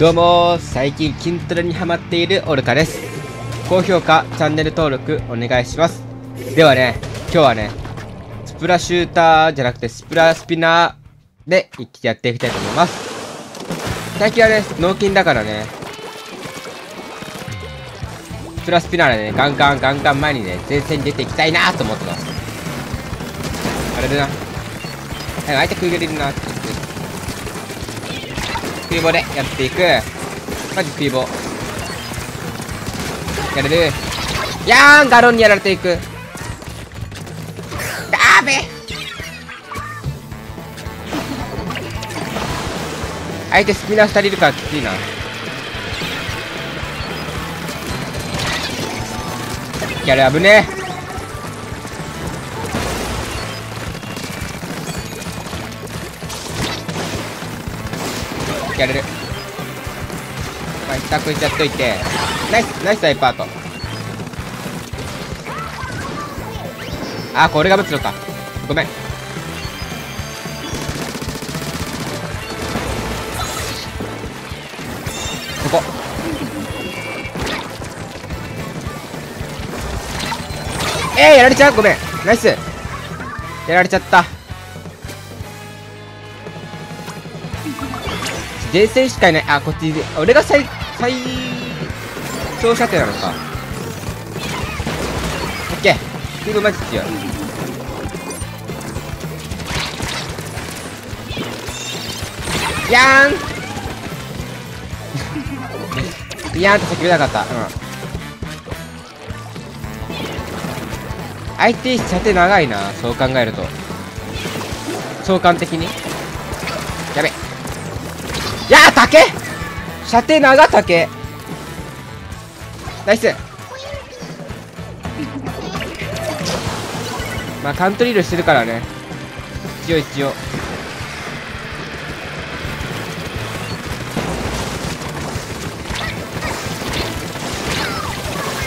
どうも最近筋トレにハマっているオルカです。高評価チャンネル登録お願いします。ではね今日はねスプラシューターじゃなくてスプラスピナーでやっていきたいと思います。最近はね脳筋だからねスプラスピナーでねガンガンガンガン前にね前線に出ていきたいなと思ってます。あれだな。はい相手食い入れるなって。食い棒でやっていく。マジ食い棒やれる。やーんガロンにやられていく。ダメ相手スピナー2人いるからきついな。やれ危ねえ。やれる。まあ一択いっちゃっといて。ナイスナイスアイパート。あこれがぶつのか。ごめん。ここ。えー、やられちゃう？ごめん。ナイス。やられちゃった。前線しかいないあこっちで俺が最最長射程なのか。オッケー。キーブマジ強いや。ーん。やーんって叫びたかった。うん。相手射程長いなそう考えると。相関的に。やべ。やー竹？射程長竹。ナイス。まあカントリールしてるからね。一応一応。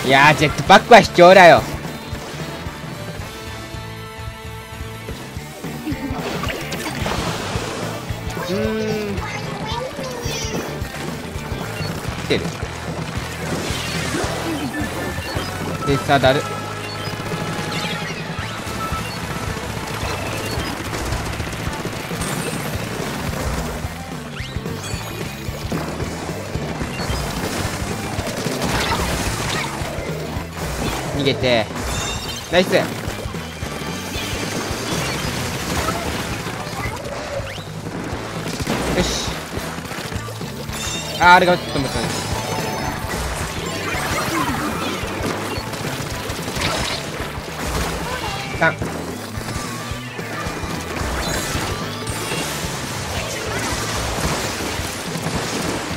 いやジェットパックは卑怯だよ。うん。てる。でさだる逃げて。ナイス。よし。あーあれがちょっと待って。3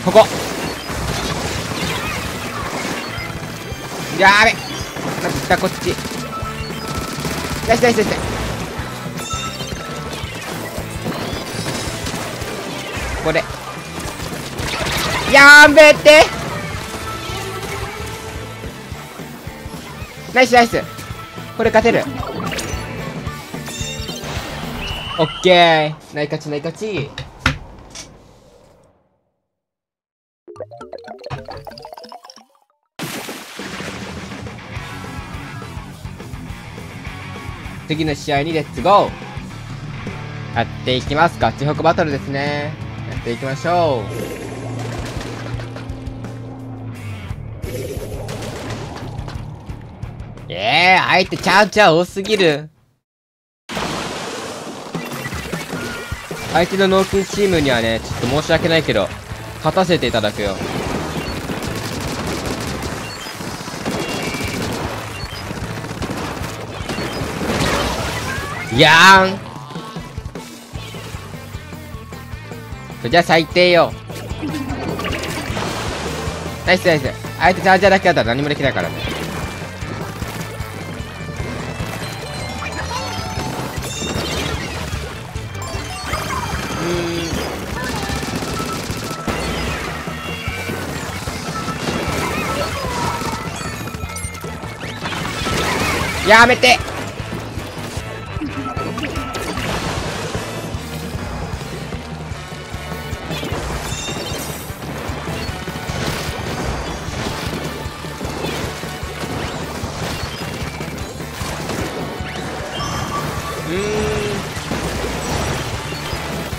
ここ。やーべ。まず下こっち。ナイスナイスナイスここで。やめて。ナイスナイス。これ勝てる。オッケー。ない勝ちない勝ち次の試合にレッツゴーやっていきます。ガチホクバトルですね。やっていきましょう。ええー、相手ちゃうちゃう多すぎる。相手の脳筋チームにはねちょっと申し訳ないけど勝たせていただくよ。やーん。そりゃ最低よ。ナイスナイス。相手チャージャーだけだったら何もできないからね。やめて。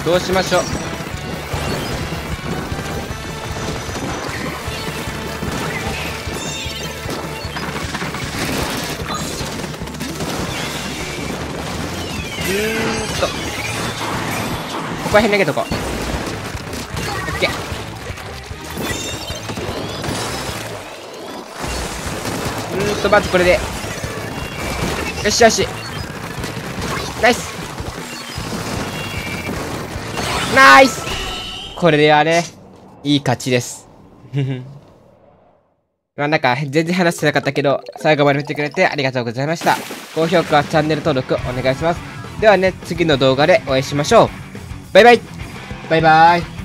そうしましょう。うんと。ここら辺投げとこう。オッケー。うんとまずこれで。よしよし。ナイス。ナイスこれではね、いい勝ちです。まあなんか、全然話してなかったけど、最後まで見てくれてありがとうございました。高評価、チャンネル登録お願いします。ではね、次の動画でお会いしましょう。バイバイバイバイ